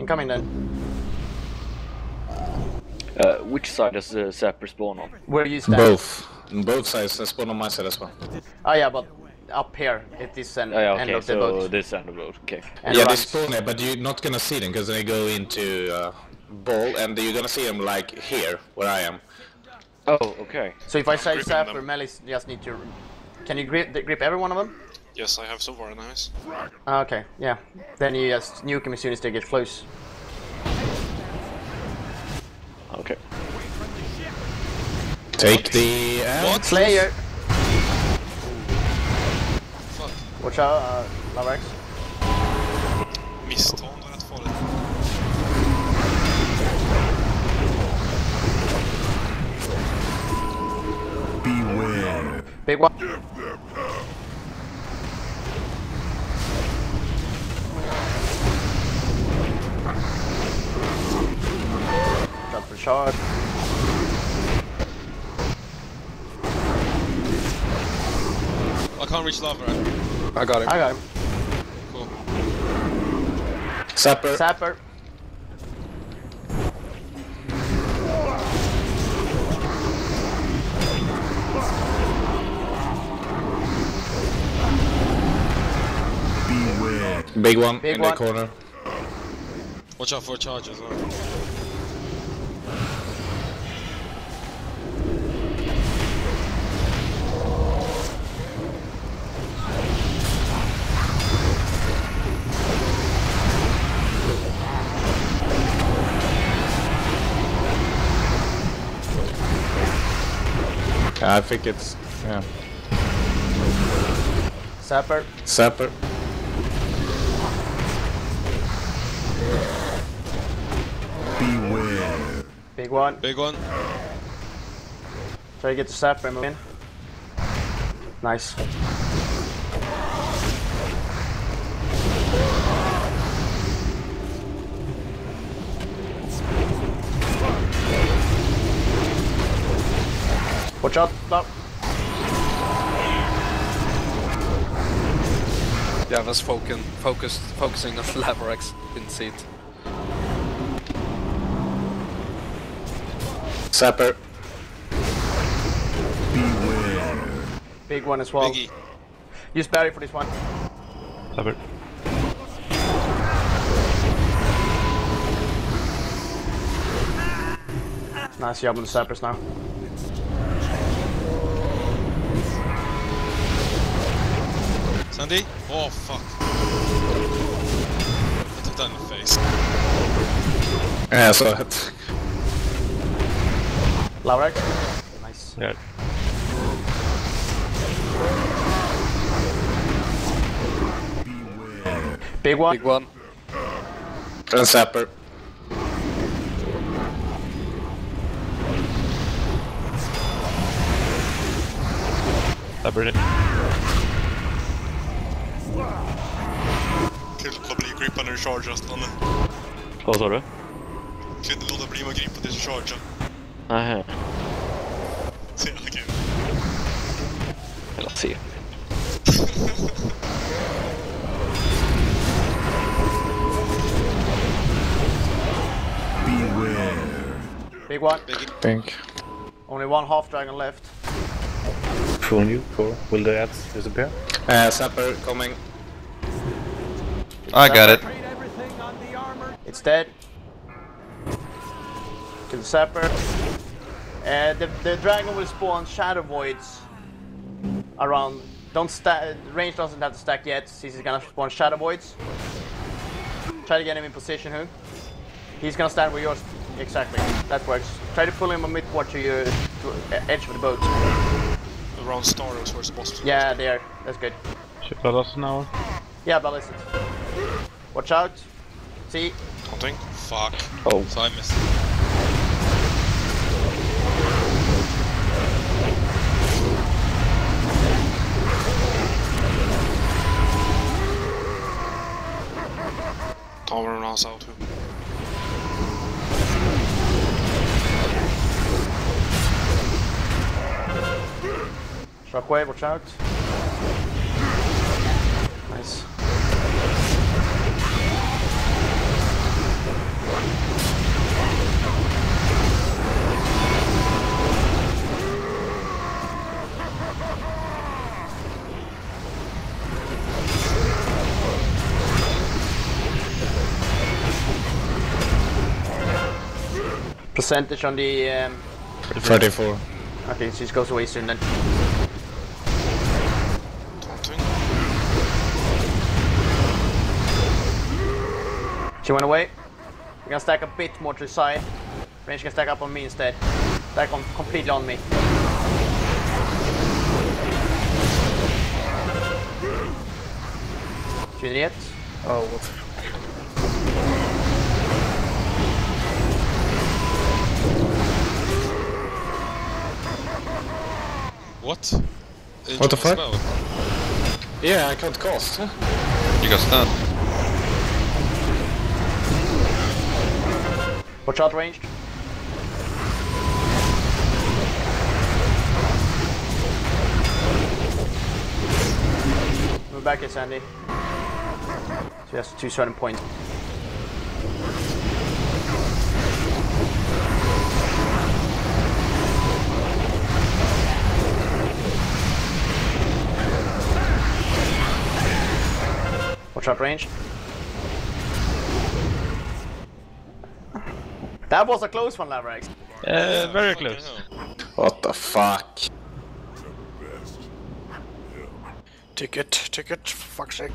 Incoming then. Uh, which side does the Sapper spawn on? Where do you stand? Both. On both sides, they spawn on my side as well. Oh yeah, but up here at this end, Oh, yeah, end okay, of the so boat. this end of the boat, okay. And yeah, they spawn there, but you're not gonna see them because they go into uh, ball, and you're gonna see them like here, where I am. Oh, okay. So if I say gripping Zap them. or Melis just need to... Can you grip, grip every one of them? Yes, I have so far, nice. Ah, Okay, yeah. Then you just nuke them as soon as they get close. Okay. Take the. Uh, What? Slayer! Fuck. Watch out, uh, Lavax. Misstag, Jump for shot. I can't reach lava, right? I got him. I got him. Cool. Sapper. Sapper. Beware. Big one Big in one. the corner. Watch out for a charge as well. I think it's. Yeah. Sapper. Sapper. Beware. Big one. Big one. Try to get the Sapper and move in. Nice. Watch out, Lav. Yeah, I was focusing, focused, focusing on Lavarex. Didn't see it. Sapper. Beware. Big one as well. Biggie. Use Barry for this one. Sapper. Nice job on the Sappers now. Sandy? Oh, fuck. I took that in the face. Yeah, I saw it. Lavrex. Nice. Yeah. Big one. Big one. And Sapper. Zapper it. Kul att låta bli att grippa när du chargear, Stanne. Vad sa du? Kan inte låta bli att gripa tills du chargear. Nähä. Så jävla kul. Eller se. Beware. Big one. Biggie. Think. Only one half dragon left. Full you for will the ads disappear? Uh, Sapper coming. I got it. It's dead. To the Sapper. Uh, the, the dragon will spawn shadow voids around. Don't stack. Range doesn't have to stack yet. Since he's gonna spawn shadow voids. Try to get him in position, who? He's gonna stand where yours. Exactly. That works. Try to pull him a midport to your to edge of the boat. Around Staros where it's supposed to Yeah, there. That's good. Should let us now. Yeah, ballistic. Watch out. See. Någonting? Fuck. Oh. Så I missed vi den hans out. Shockwave, watch out. Nice. Percentage on the. Um, 34. okay, she just goes away soon then. She went away. We're gonna stack a bit more to the side. Range can stack up on me instead. Stack on completely on me. You idiot. Oh, what? What? What the fuck? Spell. Yeah, I can't cast. Huh? You got stunned. Watch out ranged. Move back here, Sandy. She has two certain points. Watch out range. That was a close one, Lavrax. Uh, very close. What the fuck? Ticket, ticket, for fuck's sake.